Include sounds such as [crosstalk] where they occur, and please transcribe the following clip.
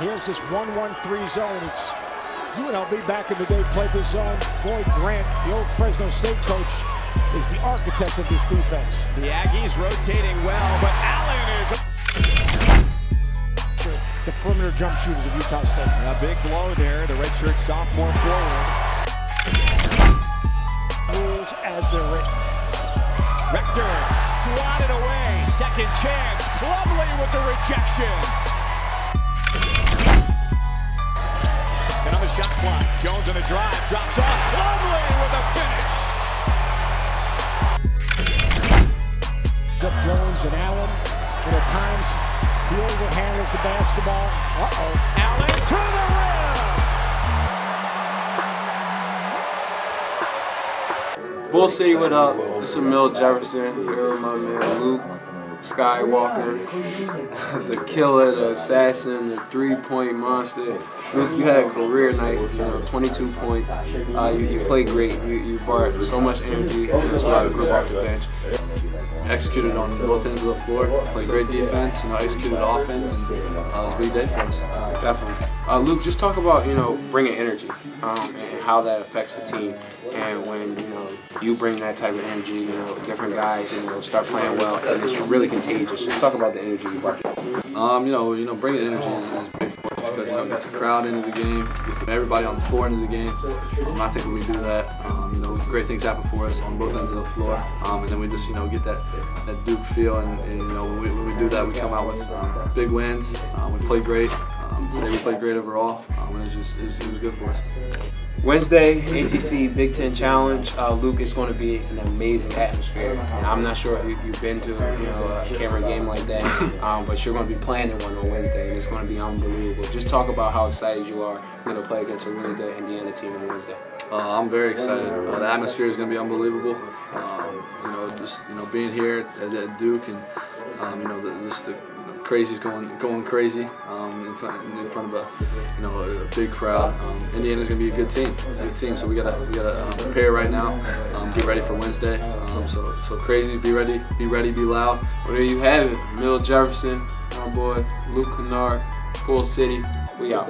Here's this 1-1-3 zone. It's UNLV back in the day played this zone. Boyd Grant, the old Fresno State coach, is the architect of this defense. The Aggies rotating well, but Allen is the perimeter jump shooters of Utah State. A big blow there, the redshirt sophomore forward. Rules as they're written. Rector swatted away, second chance. Plumlee with the rejection. And on the shot clock, Jones on the drive, drops off. Plumlee with a finish. Jeff Jones and Allen, and at times he overhandles the basketball. Uh-oh. Allen to the rim. We'll see what up? Is Amile Jefferson here my man Luke Skywalker, [laughs] the killer, the assassin, the three-point monster. Luke, you had a career night, you know, 22 points. Uh, you, you played great. You, you brought so much energy, and that's why I grew off the bench. Executed on both ends of the floor. Played great defense, you know, executed offense, and uh, it was a big day for us. Definitely. Uh, Luke, just talk about you know bringing energy um, and how that affects the team, and when you know you bring that type of energy, you know different guys you know start playing well, and it's really contagious. Just talk about the energy you brought. Um, you know, you know, bringing energy is, is big for us because you know, gets the crowd into the game, gets everybody on the floor into the game. Um, I think when we do that, um, you know, great things happen for us on both ends of the floor, um, and then we just you know get that that Duke feel, and, and you know when we, when we do that, we come out with um, big wins. Um, we play great. Today we played great overall, um, it was just it was, it was good for us. Wednesday, ACC Big Ten Challenge. Uh, Luke, it's going to be an amazing atmosphere. And I'm not sure if you, you've been to you know a Cameron game like that, [laughs] um, but you're going to be playing in one on Wednesday, and it's going to be unbelievable. Just talk about how excited you are going to play against a really good Indiana team on Wednesday. Uh, I'm very excited. Uh, the atmosphere is going to be unbelievable. Um, you know, just you know being here at, at Duke and um, you know the, just the crazy's going going crazy um, in, front, in front of a you know a, a big crowd. Um, Indiana's going to be a good team, a good team. So we gotta we gotta um, prepare right now, um, get ready for Wednesday. Um, so so crazy, be ready, be ready, be loud. Well, there you have it. Mill Jefferson, my boy, Luke Kennard, Full City. We out.